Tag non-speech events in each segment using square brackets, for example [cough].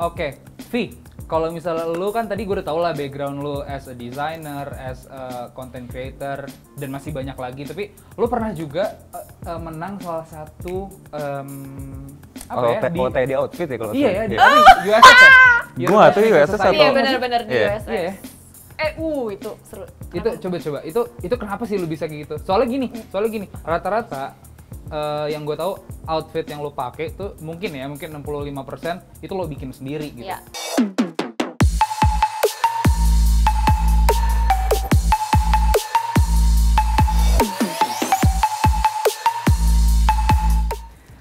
Oke, V. Kalau misalnya lu kan tadi gue udah tau lah background lu as a designer, as a content creator, dan masih banyak lagi. Tapi lu pernah juga uh, uh, menang salah satu um, apa Oh, ya? te- oh, di outfit ya kalau iya nggak ya, di apa? USS [laughs] ya? Gua nggak tahu USS atau- Iya benar-benar di Iya. USS. Iya ya. Eh, uh itu seru. itu coba coba itu itu kenapa sih lu bisa kayak gitu soalnya gini soalnya gini rata-rata eh, yang gue tahu outfit yang lo pakai tuh mungkin ya mungkin 65% itu lo bikin sendiri gitu Iya.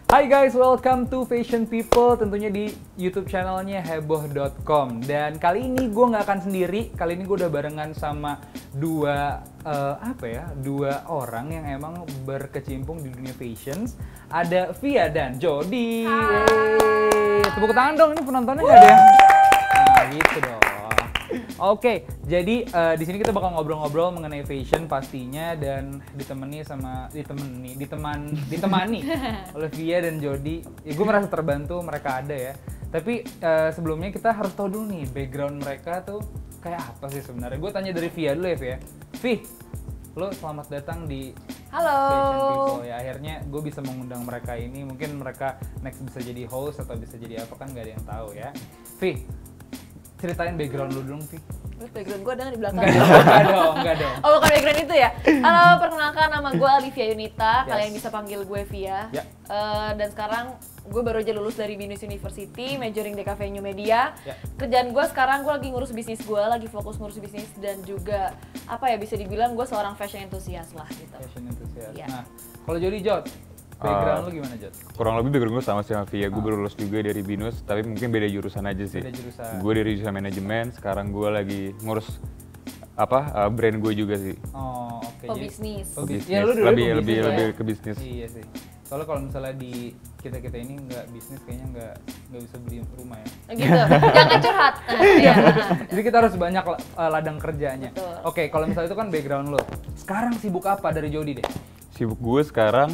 Hai guys, welcome to Fashion People tentunya di YouTube channelnya heboh.com dan kali ini gue nggak akan sendiri kali ini gue udah barengan sama dua eh, apa ya dua orang yang emang berkecimpung di dunia fashions ada Via dan Jody Yeay. tepuk tangan dong ini penontonnya nggak ada yang nah gitu dong Oke, jadi eh, di sini kita bakal ngobrol-ngobrol mengenai fashion pastinya dan ditemani sama ditemani, diteman, ditemani [laughs] oleh Via dan Jody. Ya, gue merasa terbantu mereka ada ya. Tapi eh, sebelumnya kita harus tahu dulu nih background mereka tuh kayak apa sih sebenarnya. Gue tanya dari Via dulu ya Via. Vi, lo selamat datang di Halo. Fashion People ya. Akhirnya gue bisa mengundang mereka ini. Mungkin mereka next bisa jadi host atau bisa jadi apa kan nggak ada yang tahu ya. Vi, ceritain background lu dong Vi. Terus background gue ada nggak di belakang? Enggak dong, enggak dong. Oh bukan background itu ya? Halo, perkenalkan nama gue Alivia Yunita, Yes. kalian bisa panggil gue Via. Ya. Eh, dan sekarang gue baru aja lulus dari Binus University, majoring DKV New Media. Ya. Kerjaan gue sekarang gue lagi ngurus bisnis gue, lagi fokus ngurus bisnis dan juga apa ya bisa dibilang gue seorang fashion enthusiast lah gitu. Fashion enthusiast. Iya. Nah, kalau Jody Jod, background Ah. lu gimana Jod? kurang lebih background gue sama sama Via. Gue baru lulus juga dari Binus, tapi mungkin beda jurusan aja sih. Beda jurusan. Gue dari jurusan manajemen, sekarang gue lagi ngurus apa uh, brand gue juga sih. Oh, oke. jadi- Pebisnis. Pebisnis. Pebisnis. Ya, lu dulu Lebih- pebisnis lebih- ya. lebih ke bisnis. Iya sih. Soalnya kalau misalnya di kita-kita ini nggak bisnis kayaknya nggak nggak bisa beli rumah ya. Gitu, [laughs] jangan curhat. [laughs] Iya. [laughs] Jadi kita harus banyak uh, ladang kerjanya. Oke, kalau misalnya itu kan background lo. Sekarang sibuk apa dari Jody deh? Sibuk gue sekarang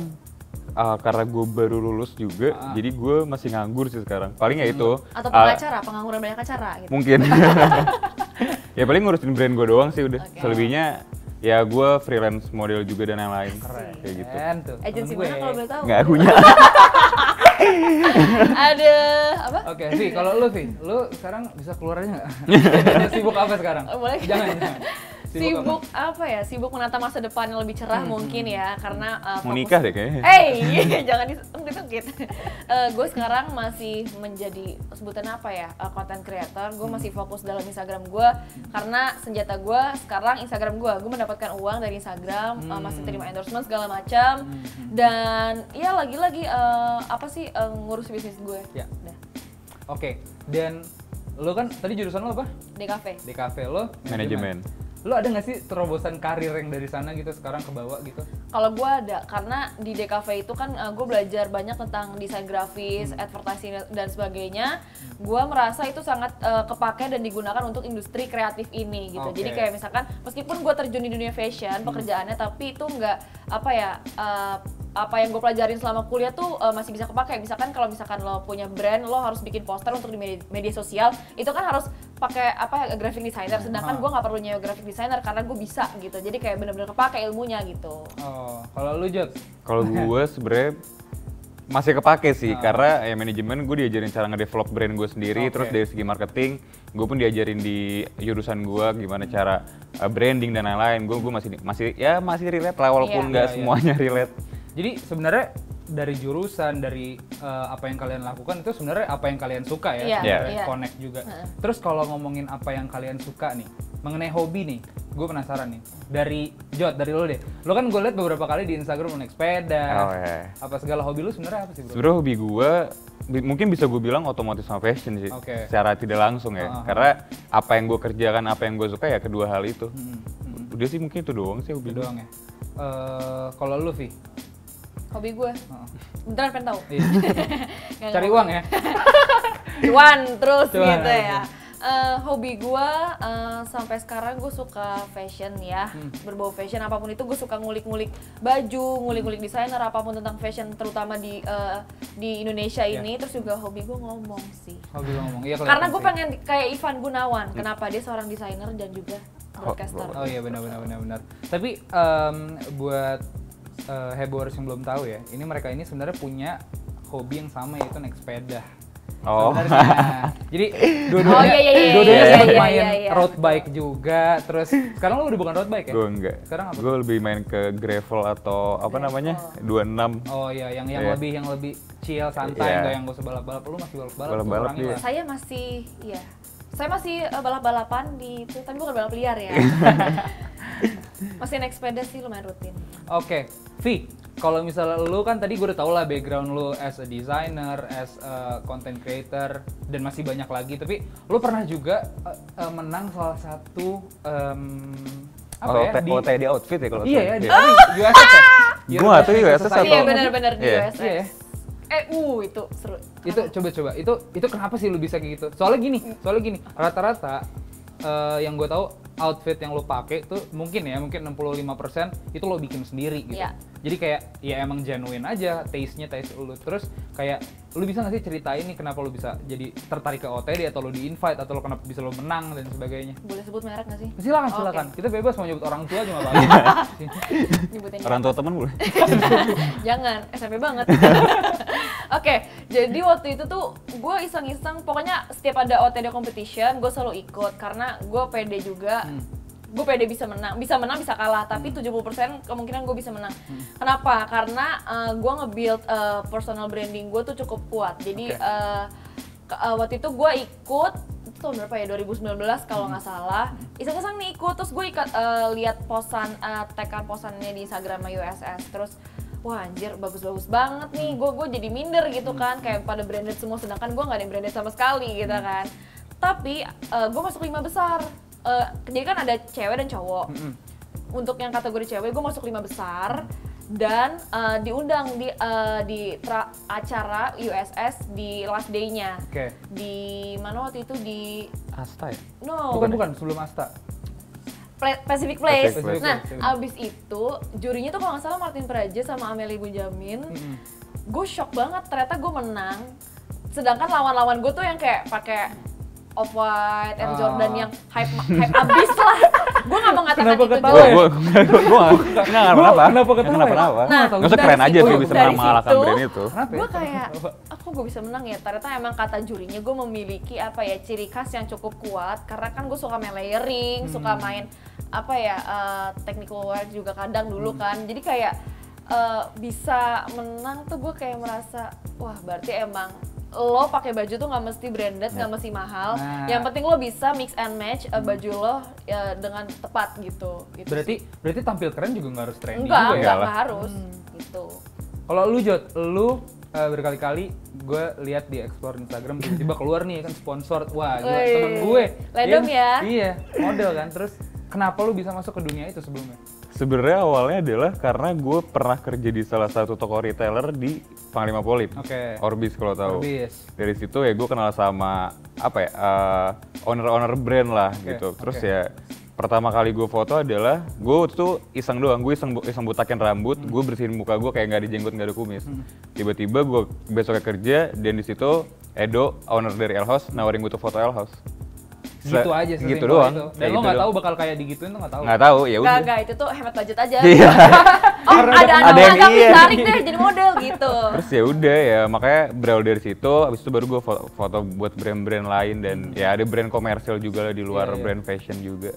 uh, karena gue baru lulus juga, Ah. jadi gue masih nganggur sih sekarang. Paling ya itu. Atau uh, pengacara, pengangguran banyak acara gitu. mungkin. [laughs] ya paling ngurusin brand gue doang sih udah. Oke. Selebihnya ya gue freelance model juga dan yang lain. Keren. Kayak gitu. Tuh. Agensi mana kalau boleh tahu? Nggak punya. [laughs] Ada apa? Oke, Vi, kalau lu Vi, lu sekarang bisa keluar aja nggak? [laughs] sibuk apa sekarang? Oh, boleh. Jangan, jangan. Sibuk, apa? ya? Sibuk menata masa depan yang lebih cerah mungkin ya karena uh, Mau nikah deh kayaknya. Hey, [laughs] jangan disungkit-sungkit. gue sekarang masih menjadi sebutan apa ya uh, content creator. Gue masih fokus dalam Instagram gue karena senjata gue sekarang Instagram gue. Gue mendapatkan uang dari Instagram, uh, masih terima endorsement segala macam. Dan ya lagi-lagi uh, apa sih uh, ngurus bisnis gue. Ya. Udah. Oke, dan lu kan tadi jurusan lu apa? DKV. Kafe lo? Manajemen. Lu ada nggak sih terobosan karir yang dari sana gitu sekarang ke bawah gitu? Kalau gue ada, karena di DKV itu kan gue belajar banyak tentang desain grafis, advertising dan sebagainya. Gue merasa itu sangat eh, kepake dan digunakan untuk industri kreatif ini gitu. Oke. Jadi kayak misalkan meskipun gue terjun di dunia fashion pekerjaannya, tapi itu nggak apa ya eh, apa yang gue pelajarin selama kuliah tuh eh, masih bisa kepake. Misalkan kalau misalkan lo punya brand, lo harus bikin poster untuk di media, media sosial, itu kan harus pakai apa graphic designer. Sedangkan gue nggak perlu nyewa graphic designer karena gue bisa gitu. Jadi kayak bener-bener kepake ilmunya gitu. Oh, kalau lu Jod? Kalau [laughs] gue sebenarnya masih kepake sih Ah. karena ya manajemen gue diajarin cara ngedevelop brand gue sendiri Oke. terus dari segi marketing gue pun diajarin di jurusan gue gimana cara uh, branding dan lain-lain gue gue masih masih ya masih relate lah walaupun Iya. nggak Iya, iya. semuanya relate Jadi sebenarnya dari jurusan dari eh, apa yang kalian lakukan itu sebenarnya apa yang kalian suka ya, Iya, sebenarnya iya. connect juga. Heeh. Terus kalau ngomongin apa yang kalian suka nih, mengenai hobi nih, gue penasaran nih. Dari Jod, dari lo deh. Lo kan gue liat beberapa kali di Instagram lo naik sepeda. Oh, iya. Apa segala hobi lo sebenarnya apa sih bro? sebenarnya hobi gue bi- mungkin bisa gue bilang otomotif sama fashion sih Oke. secara tidak langsung ya ah, ah. karena apa yang gue kerjakan apa yang gue suka ya kedua hal itu Hmm, hmm. udah sih mungkin itu doang sih hobi Itu gue doang ya. Eh, kalau lu Vi, Hobi gue, Heeh. beneran pengen tahu. Iya. [laughs] Cari uang ya. [laughs] Cuan terus Cuan, gitu ya. Eh, hobi gue eh, sampai sekarang gue suka fashion ya, Hmm. berbau fashion apa pun itu gue suka ngulik-ngulik baju, ngulik-ngulik desainer apa pun tentang fashion terutama di eh, di Indonesia Iya. ini. Terus juga hobi gue ngomong sih. Hobi ngomong. Iya, Karena gue pengen kayak Ivan Gunawan. Kenapa dia seorang desainer dan juga broadcaster. Oh iya benar benar benar benar. Tapi em, buat eh, heboers yang belum tahu ya, ini mereka ini sebenarnya punya hobi yang sama yaitu naik sepeda. Oh. Sebenarnya. [laughs] Jadi dua-duanya Oh, iya, iya, iya, dua-duanya iya, sempet iya, main iya, iya. road bike juga. Terus sekarang lu udah bukan road bike ya? Gue enggak. Sekarang apa? Gue lebih main ke gravel atau apa namanya? 26. Oh iya, yang yang Iya. lebih yang lebih chill santai, Iya. enggak yang gak usah balap-balap. Lu masih balap-balap. Balap-balap, iya. Saya masih, iya. Saya masih eh, balap-balapan di itu, tapi bukan balap liar ya. [laughs] masih naik sepeda sih lumayan rutin. Oke, Vi, kalau misalnya lu kan tadi gue udah tau lah background lu as a designer, as a content creator, dan masih banyak lagi. Tapi lu pernah juga eh, eh, menang salah satu em, apa Oh, ya? Di outfit ya kalau Iya ya, salah. di USS ya? Gua nggak tahu USS atau- Iya benar-benar di Iya. USS. Iya ya. Eh, uh itu seru. Itu coba coba itu itu kenapa sih lu bisa kayak gitu soalnya gini soalnya gini rata-rata eh, yang gue tahu outfit yang lo pakai tuh mungkin ya mungkin 65% itu lo bikin sendiri gitu Iya. jadi kayak ya emang genuine aja taste-nya taste lu terus kayak lu bisa nggak sih ceritain nih kenapa lu bisa jadi tertarik ke OTD atau lu di invite atau lu kenapa bisa lu menang dan sebagainya Boleh sebut merek nggak sih? silakan Oke. silakan kita bebas mau nyebut orang tua juga [laughs] apa-apa Nyebutin Orang tua teman boleh. [laughs] Jangan, SMP banget. [laughs] Oke, jadi waktu itu tuh gue iseng-iseng, pokoknya setiap ada OTD competition, gue selalu ikut karena gue pede juga. Hmm. Gue pede bisa menang, bisa menang bisa kalah, tapi 70% kemungkinan gue bisa menang. Hmm. Kenapa? Karena gue nge-build uh, personal branding gue tuh cukup kuat. Jadi Oke. uh, ke- uh, waktu itu gue ikut itu tahun berapa ya 2019 kalau nggak salah iseng-iseng nih ikut terus gue ikat uh, lihat posan uh, tekan posannya di Instagram USS terus wah anjir bagus-bagus banget nih. Gue gue jadi minder gitu kan kayak pada branded semua sedangkan gue nggak ada yang branded sama sekali gitu kan. Tapi uh, gue masuk lima besar. Uh, jadi kan ada cewek dan cowok. Mm-mm. untuk yang kategori cewek gue masuk lima besar dan uh, diundang di uh, di tra- acara USS di last day-nya. Oke. Di mana waktu itu? Di Asta ya? no. Bukan bukan sebelum Asta Pacific Place. Pacific Place, nah, abis itu jurinya tuh kalau nggak salah Martin Praja sama Amelie Bunjamin. Mm-mm. Gue shock banget ternyata gue menang. Sedangkan lawan-lawan gue tuh yang kayak pakai off white, Air Ah. Jordan yang hype hype abis lah. [laughs] gue nggak mengatakan Kenapa itu ketawa? Gue gue gue nggak kenapa kenapa kenapa ketawa ya? kenapa Nah, Nggak usah keren aja sih bisa mengalahkan brand itu. kenapa ya? gue kayak gue bisa menang ya. Ternyata emang kata jurinya gue memiliki apa ya ciri khas yang cukup kuat. Karena kan gue suka main layering suka main apa ya eh, technical work juga kadang dulu kan. Jadi kayak eh, bisa menang tuh gue kayak merasa wah berarti emang lo pakai baju tuh nggak mesti branded nggak mesti mahal. Nah. yang penting lo bisa mix and match eh, baju lo ya, dengan tepat gitu, gitu berarti sih. berarti tampil keren juga nggak harus trendy enggak juga ya enggak, lah. enggak harus gitu. Kalau lu Jot, lu eh, berkali-kali gue lihat di explore Instagram tiba-tiba [laughs] keluar nih kan sponsor. Wah, gila temen gue. ledom Iya, ya. Iya, model kan. Terus kenapa lu bisa masuk ke dunia itu sebelumnya? Sebenarnya awalnya adalah karena gue pernah kerja di salah satu toko retailer di Panglima Polim. Oke. Orbis kalau tahu. Orbis. Dari situ ya gue kenal sama apa ya eh, owner-owner brand lah Oke, gitu. Terus oke. ya pertama kali gue foto adalah gue tuh iseng doang, gue iseng, iseng butakin rambut, Hmm. gue bersihin muka gue kayak nggak ada jenggot nggak ada kumis. Tiba-tiba gue besoknya kerja dan di situ Edo owner dari El House nawarin gue tuh foto El House. Gitu aja gitu sesimpel doang. itu. Dan kayak lo gitu nggak tahu doang. bakal kayak digituin tuh nggak tahu. nggak tahu ya udah. enggak, itu tuh hemat budget aja. Iya. [laughs] oh, ada ada anak yang magang iya. ditarik deh jadi model gitu. Terus ya udah ya makanya berawal dari situ, habis itu baru gue foto, foto buat brand-brand lain dan ya ada brand komersial juga lah di luar Iya, iya. brand fashion juga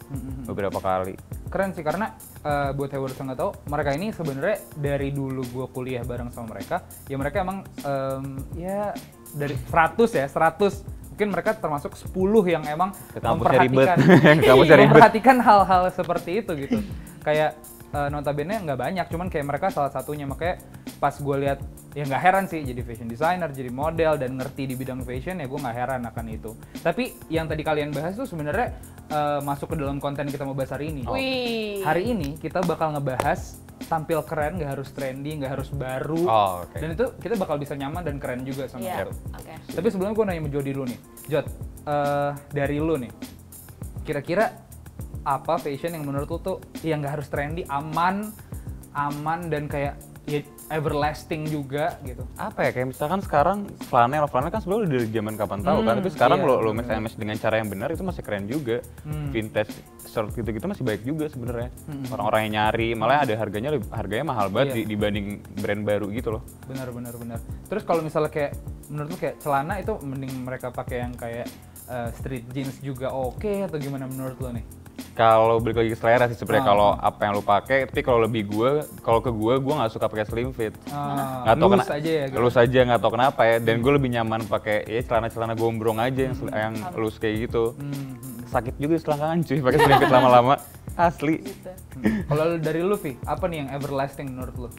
beberapa kali. Keren sih karena eh, buat Heward yang nggak tahu, mereka ini sebenarnya dari dulu gue kuliah bareng sama mereka, ya mereka emang em, ya dari 100 ya, 100 mungkin mereka termasuk 10 yang emang memperhatikan [laughs] memperhatikan hal-hal seperti itu gitu. Kayak eh, notabene nggak banyak, cuman kayak mereka salah satunya makanya pas gue lihat ya nggak heran sih jadi fashion designer, jadi model dan ngerti di bidang fashion ya gue nggak heran akan itu. Tapi yang tadi kalian bahas tuh sebenarnya eh, masuk ke dalam konten kita mau bahas hari ini. Wih. Hari ini kita bakal ngebahas tampil keren, nggak harus trendy, nggak harus baru. Oh, oke. Dan itu kita bakal bisa nyaman dan keren juga sama Iya. itu. Oke. Tapi sebelumnya gue nanya sama Jody dulu nih. Jod, eh, dari lu nih, kira-kira apa fashion yang menurut lu tuh yang nggak harus trendy, aman, aman dan kayak ya, everlasting juga gitu? apa ya kayak misalkan sekarang flanel flanel kan sebenarnya udah dari zaman kapan tahu kan Hmm, tapi sekarang iya, lo lo bener. mes dengan cara yang benar itu masih keren juga Hmm. vintage short gitu gitu masih baik juga sebenarnya orang-orang yang nyari malah ada harganya lebih- harganya mahal banget Iya. di- dibanding brand baru gitu loh Benar benar benar. Terus kalau misalnya kayak menurut lu kayak celana itu mending mereka pakai yang kayak eh, street jeans juga oke atau gimana menurut lu nih? Kalau balik lagi ke selera sih sebenarnya Ah. kalau apa yang lo pakai tapi kalau lebih gue kalau ke gue gue nggak suka pakai slim fit Ah, nggak tahu loose kena- aja ya. gitu. loose aja nggak tahu kenapa ya dan gue lebih nyaman pakai ya celana-celana gombrong aja yang sel- yang loose kayak gitu Hmm, hmm. sakit juga selangkangan cuy pakai slim fit lama-lama [laughs] asli Gitu. Kalau lu- dari lu Vi, apa nih yang everlasting menurut lu?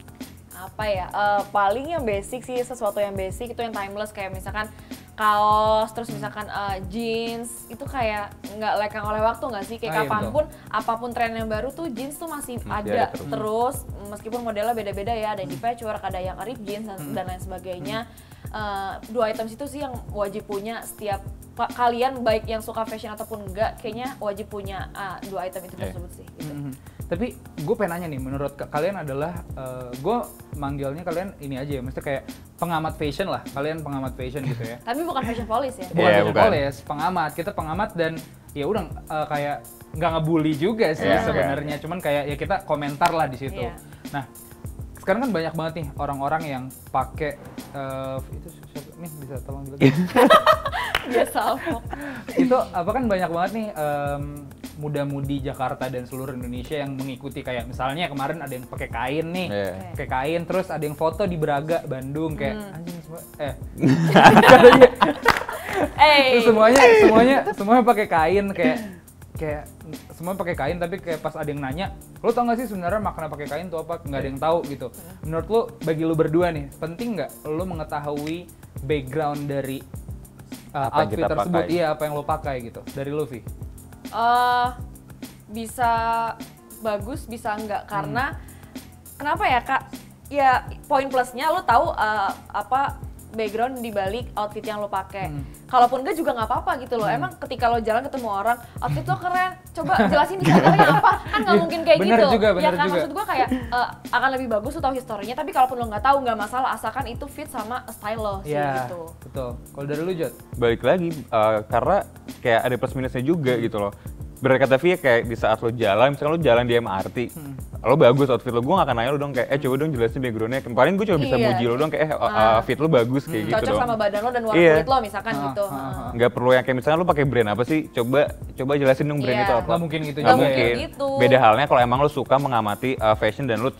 Apa ya? Eh, paling yang basic sih sesuatu yang basic itu yang timeless. Kayak misalkan kaos terus misalkan eh, jeans. Itu kayak nggak lekang oleh waktu nggak sih? Kayak Ah, iya, kapan pun apa pun tren yang baru tuh jeans tuh masih Masih ada ada terus. terus. Meskipun modelnya beda-beda ya. Ada yang di patchwork ada yang rip jeans dan, dan lain sebagainya. Eh, dua items itu sih yang wajib punya setiap ka- kalian baik yang suka fashion ataupun enggak kayaknya wajib punya ah, dua item itu Iya. tersebut sih gitu. Mhm. Tapi gue pengen nanya nih, menurut ka- kalian adalah, gue manggilnya kalian ini aja ya, mesti kayak pengamat fashion lah, kalian pengamat fashion gitu ya. [laughs] tapi bukan fashion police ya Bukan Iya, fashion bukan. police, pengamat. Kita pengamat dan ya udah eh, kayak nggak ngebully juga sih Iya, sebenarnya, cuman kayak ya kita komentar lah di situ. Iya. Nah, sekarang kan banyak banget nih orang-orang yang pakai eh, itu siapa nih bisa tolong bilang [laughs] biasa itu apa kan banyak banget nih em, muda-mudi Jakarta dan seluruh Indonesia yang mengikuti kayak misalnya kemarin ada yang pakai kain nih Iya. pakai kain terus ada yang foto di Braga Bandung kayak Hmm. anjing semua eh [laughs] Eh, terus semuanya semuanya semuanya pakai kain kayak kayak semua pakai kain tapi kayak pas ada yang nanya lo tau gak sih sebenarnya makna pakai kain tuh apa nggak ada yang tahu gitu menurut lo bagi lo berdua nih penting nggak lo mengetahui background dari uh, Apa outfit kita tersebut pakai. iya apa yang lo pakai gitu dari lo Eh bisa bagus bisa enggak? Karena kenapa ya kak? Ya poin plusnya lo tahu eh, apa background di balik outfit yang lo pakai. Hmm. Kalaupun enggak juga nggak apa-apa gitu loh. Emang ketika lo jalan ketemu orang outfit lo keren. Coba [laughs] jelasin desainnya apa? Kan nggak Iya, mungkin kayak bener gitu. juga, ya kan juga. maksud gua kayak [laughs] eh, akan lebih bagus lo tahu historinya tapi kalaupun lo nggak tahu nggak masalah asalkan itu fit sama style lo sih Iya, gitu. betul. Kalau dari lu Jod? balik lagi eh, karena kayak ada plus minusnya juga gitu loh berkata Via kayak di saat lo jalan misalnya lo jalan di MRT Hmm. lo bagus outfit lo gue gak akan nanya lo dong kayak eh coba dong jelasin backgroundnya paling gue cuma bisa Iya. muji lo dong kayak eh Ah. uh, fit lo bagus kayak gitu cocok dong sama badan lo dan warna Iya. kulit lo misalkan Ah, gitu ah, ah. nggak perlu yang kayak misalnya lo pakai brand apa sih coba coba jelasin dong brand Iya. itu apa Nggak mungkin gitu Nggak juga mungkin ya. Gitu. beda halnya kalau emang lo suka mengamati uh, fashion dan lo uh,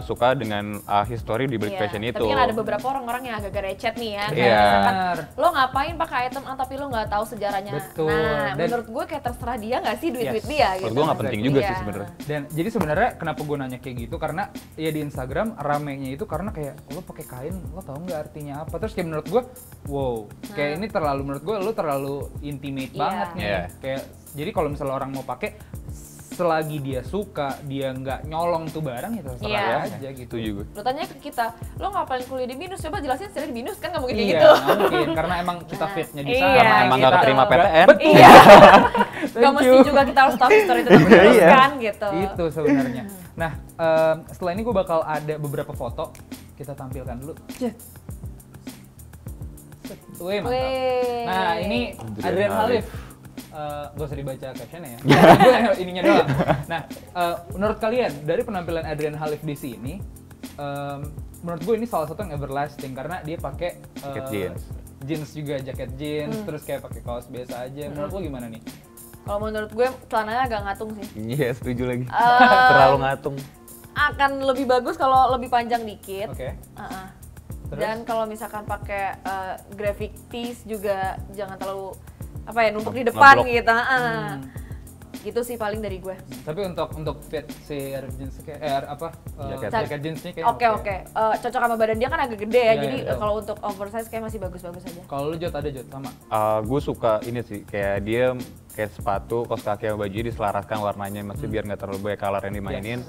suka dengan uh, history di balik Iya, fashion itu Tapi kan ada beberapa orang-orang yang agak-agak recet nih ya. Kayak Iya. misalkan lo ngapain pakai item A tapi lo nggak tahu sejarahnya. Betul. Nah, Dan- menurut gue kayak terserah dia nggak sih duit-duit Yes. dia menurut gitu. gue nggak penting juga sih Iya. sebenarnya Dan jadi sebenarnya kenapa gue nanya kayak gitu karena ya di Instagram ramenya itu karena kayak lo pakai kain lo tau nggak artinya apa terus kayak menurut gue wow kayak ini terlalu menurut gue lo terlalu intimate Iya. banget nih Iya. kayak jadi kalau misalnya orang mau pakai selagi dia suka dia nggak nyolong tuh barang ya terserah Iya. aja gitu itu juga Lo tanya ke kita, lo ngapain kuliah di binus? Coba jelasin sejarah di binus kan nggak mungkin kayak iya gitu. nggak mungkin karena emang kita Nah, fitnya di iya, sana karena emang nggak gitu. keterima PTN Betul. Iya. [laughs] Gak mesti juga kita harus tahu history itu terus Iya. kan gitu. itu sebenarnya nah em, setelah ini gue bakal ada beberapa foto kita tampilkan dulu. Wih, mantap. Wih. Nah, ini Adrian Halif. Eh, gak usah dibaca captionnya ya. Gue [laughs] [laughs] ininya doang. Nah, eh, menurut kalian dari penampilan Adrian Halif di sini, em, menurut gue ini salah satu yang everlasting karena dia pakai Jaket jeans. jeans juga jaket jeans, Hmm. terus kayak pakai kaos biasa aja. Menurut lo gimana nih? Kalau menurut gue celananya agak ngatung sih. iya setuju lagi Eh, [laughs] terlalu ngatung Akan lebih bagus kalau lebih panjang dikit. Oke. Uh-uh. Terus? Dan kalau misalkan pakai uh, graphic tees juga jangan terlalu apa ya numpuk di depan ngeblok. gitu. Uh. Hmm. Gitu sih paling dari gue. Tapi untuk untuk fit si Air jeans kayak eh, apa eh, Jaket. jaket jeansnya kayak Oke oke. Uh, cocok sama badan dia kan agak gede ya. Iya, jadi iya, uh, betul. kalau untuk oversize kayak masih bagus-bagus aja. Kalau lu Jot ada Jot sama. gue suka ini sih kayak dia kayak sepatu kaos kaki sama baju diselaraskan warnanya masih biar nggak terlalu banyak color yang dimainin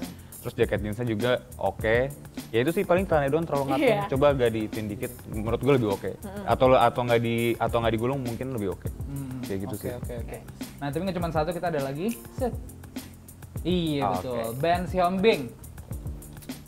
terus jaket jeansnya juga oke ya itu sih paling celana doang terlalu ngatung Iya. coba agak diitin dikit menurut gue lebih oke atau atau nggak di atau nggak digulung mungkin lebih oke Hmm, kayak gitu oke, sih Oke oke. Nah tapi nggak cuma satu kita ada lagi. Set. Iya Ah, betul. Band Xiaombing.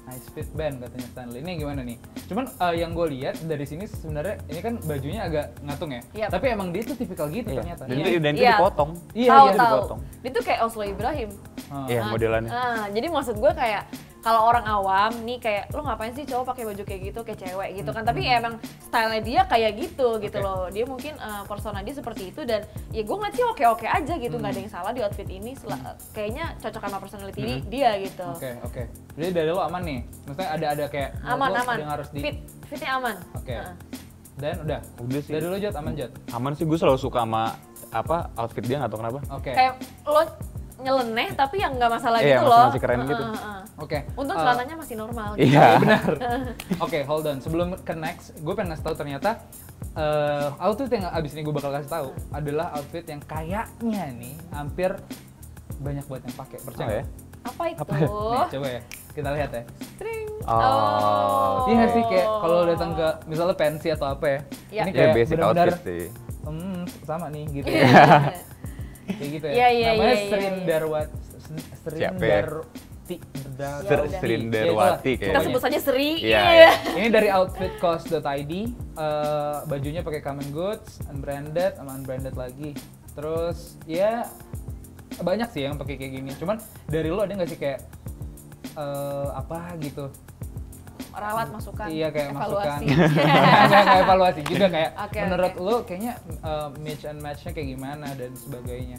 Nice fit band katanya Stanley. Ini gimana nih? Cuman eh, yang gue lihat dari sini sebenarnya ini kan bajunya agak ngatung ya. Yap. Tapi emang dia tuh tipikal gitu Iya. ternyata. dan Iya. itu dan itu Iya. dipotong Iya, tahu iya, dipotong. Dia tuh kayak Oslo Ibrahim. Ah. Iya Ah, modelannya ah, jadi maksud gue kayak kalau orang awam nih kayak lo ngapain sih cowok pakai baju kayak gitu kayak cewek gitu kan tapi ya emang stylenya dia kayak gitu gitu loh dia mungkin eh, persona dia seperti itu dan ya gue ngeliat sih oke oke aja gitu nggak ada yang salah di outfit ini kayaknya cocok sama personality di- dia gitu Oke oke. Jadi dari lo aman nih. Maksudnya ada ada kayak aman lo aman yang harus di. fit fitnya aman Oke. Heeh. Dan udah. Udah sih. Dari lo Jot aman Jot. aman sih gue selalu suka sama apa outfit dia nggak tahu kenapa Oke. kayak lo nyeleneh tapi yang nggak masalah Iya, gitu masih- loh masih keren Heeh, gitu. heeh. Oke. untung Eh, celananya masih normal gitu. iya [laughs] benar. [laughs] Oke, hold on. Sebelum ke next, gue pengen ngasih tahu ternyata eh outfit yang abis ini gue bakal kasih tahu adalah outfit yang kayaknya nih hampir banyak buat yang pakai. Percaya Oh, ya? apa itu Apa? Nih, coba ya. Kita lihat ya. Tring. Oh. Iya nggak sih kayak kalau datang ke misalnya pensi atau apa ya. Iya. Ini ya kayak basic benar-benar outfit sih hmm, sama nih gitu. Iya. [laughs] kayak gitu ya. Iya, iya, Namanya iya, iya, Serindarwat Siapa ya? Ya Ser. Serindarwati kita kayaknya sebut saja Seri Iya. Ini dari outfitcost.id. eh bajunya pakai common goods, unbranded sama unbranded lagi. Terus ya banyak sih yang pakai kayak gini. Cuman dari lo ada nggak sih kayak eh apa gitu? Ralat masukan Iya kayak evaluasi masukan. [laughs] Nggak evaluasi juga kayak [laughs] Oke, menurut oke. lo kayaknya eh, match and matchnya kayak gimana dan sebagainya.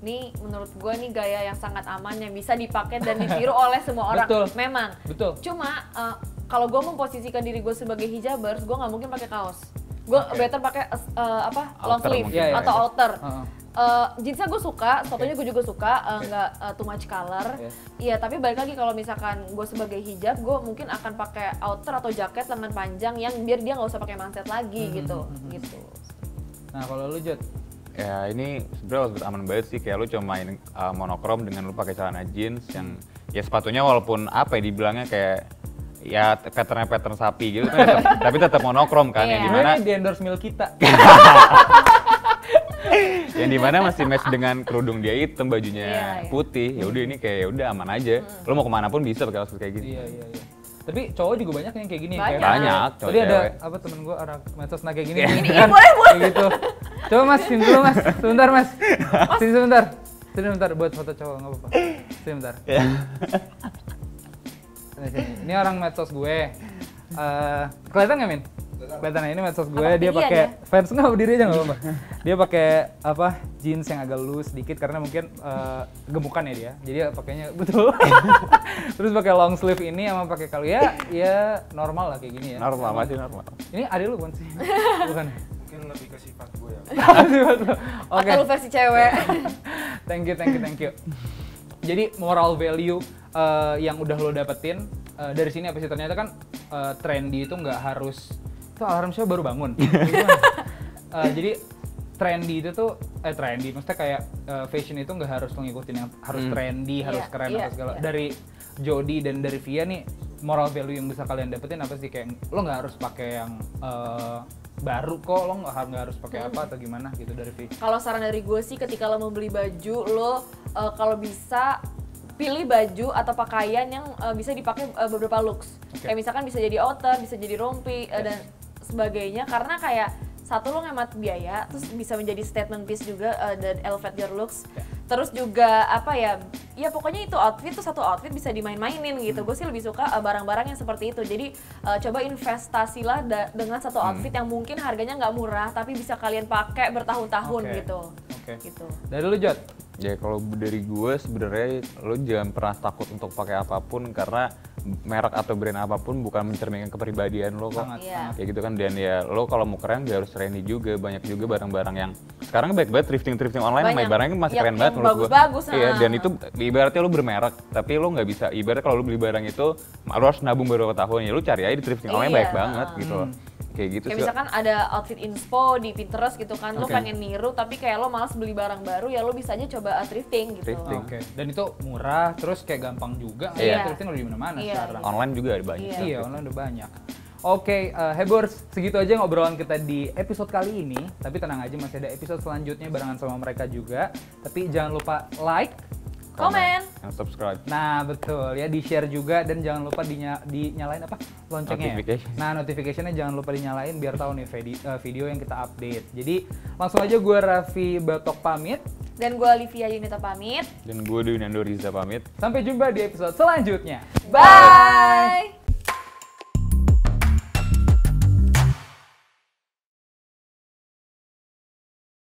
Nih menurut gue nih gaya yang sangat aman yang bisa dipakai dan ditiru [laughs] oleh semua orang. Betul. Memang. Betul. Cuma eh, kalau gue memposisikan diri gue sebagai hijabers, gue nggak mungkin pakai kaos. Gue Oke. better pakai eh, apa long Outer sleeve mungkin. Iya, iya, atau iya. outer. Heeh. Eh, jeansnya gue suka, sepatunya gue juga suka, eh, nggak eh, too much color. Iya, tapi balik lagi kalau misalkan gue sebagai hijab, gue mungkin akan pakai outer atau jaket lengan panjang yang biar dia nggak usah pakai manset lagi Hmm, gitu, hmm, hmm, gitu. Nah kalau lo Jod, ya ini sebenarnya aman banget sih kayak lu cuma main uh, monokrom dengan lu pakai celana jeans yang ya sepatunya walaupun apa ya dibilangnya kayak ya patternnya pattern sapi gitu kan tetap- [laughs] tapi tetap monokrom kan yang Iya. di mana Gimana di endorse milk kita? [laughs] yang di mana masih match dengan kerudung dia hitam bajunya Iya, iya. putih ya udah ini kayak ya udah aman aja lu mau ke mana pun bisa pakai outfit kayak gini Iya iya iya. Tapi cowok juga banyak yang kayak gini. Banyak. Kayak Banyak, cowok Tadi ada cewek. apa temen gue orang medsos nah kayak gini. Ini, kan? [laughs] iya, boleh, boleh. Kayak gitu. Coba mas, sini dulu mas. Sebentar mas. Sini sebentar. Sini sebentar buat foto cowok nggak apa-apa. Sini sebentar. Ini orang medsos gue. Eh, kelihatan nggak min? Kelihatan ya, ini medsos gue. Apa Dia pakai ya? fans nggak berdiri aja nggak apa-apa. Dia pakai apa jeans yang agak loose sedikit karena mungkin eh, gemukan ya dia. Jadi ya pakainya [laughs] betul. Terus pakai long sleeve ini sama pakai kalau ya ya normal lah kayak gini ya. normal masih normal Ini adik lu bukan sih? [laughs] Bukan. mungkin lebih ke sifat gue ya [laughs] Oke. Atau lu versi cewek. thank you, thank you, thank you. Jadi moral value eh, yang udah lo dapetin eh, dari sini apa sih ternyata kan eh, trendy itu nggak harus itu alarm siapa baru bangun. [laughs] Eh, jadi trendy itu tuh eh trendy maksudnya kayak eh, fashion itu nggak harus ngikutin yang harus Hmm. trendy, harus Iya, keren iya, apa segala. iya. Dari Jody dan dari Via nih moral value yang bisa kalian dapetin apa sih kayak lo nggak harus pakai yang eh, baru kok lo nggak har- nggak harus pakai Hmm. apa atau gimana gitu dari Vi. Kalau saran dari gue sih ketika lo mau beli baju, lo uh, kalau bisa pilih baju atau pakaian yang uh, bisa dipakai uh, beberapa looks. Oke. Kayak misalkan bisa jadi outer, bisa jadi rompi uh, dan sebagainya karena kayak satu lo ngemat biaya, terus bisa menjadi statement piece juga uh, dan elevate your looks. Ya. Terus juga apa ya? Ya pokoknya itu outfit tuh satu outfit bisa dimain-mainin gitu. Gue sih lebih suka uh, barang-barang yang seperti itu. Jadi uh, coba investasilah dengan satu outfit yang mungkin harganya nggak murah tapi bisa kalian pakai bertahun-tahun Oke. gitu. Oke. Gitu. Dari lu Jod? Ya kalau dari gue sebenarnya lo jangan pernah takut untuk pakai apa pun karena merek atau brand apa pun bukan mencerminkan kepribadian lo kok. Sangat, Iya. sangat. Kayak gitu kan dan ya lo kalau mau keren gak harus trendy juga banyak juga barang-barang yang sekarang baik banget thrifting thrifting online Banyak. main barangnya masih Yang- keren banget yang menurut gue. bagus-bagus, Iya ah. dan itu ibaratnya lo bermerek tapi lo nggak bisa ibaratnya kalau lo beli barang itu lo harus nabung beberapa tahun ya lo cari aja di thrifting online Iya. baik banget gitu loh. Kayak gitu Kayak sih. misalkan ada outfit inspo di Pinterest gitu kan, lo Oke. pengen niru tapi kayak lo malas beli barang baru ya lo bisa aja coba uh, thrifting gitu. Thrifting. Oke. Dan itu murah, terus kayak gampang juga. Iya. Thrifting udah di mana-mana Iya, sekarang. Online juga ada banyak. Iya. Iya, online udah banyak. Oke, eh, Hebors, segitu aja ngobrolan kita di episode kali ini. Tapi tenang aja, masih ada episode selanjutnya barengan sama mereka juga. Tapi jangan lupa like. Komen. and subscribe. Nah, betul ya, di-share juga dan jangan lupa dinya, dinyalain apa? Loncengnya. ya? Notification. Nah, notificationnya jangan lupa dinyalain biar tahu nih video, eh, video yang kita update. Jadi, langsung aja gue Raffi Batok pamit. Dan gue Olivia Yunita pamit. Dan gue Dewi Nando Riza pamit. Sampai jumpa di episode selanjutnya. Bye.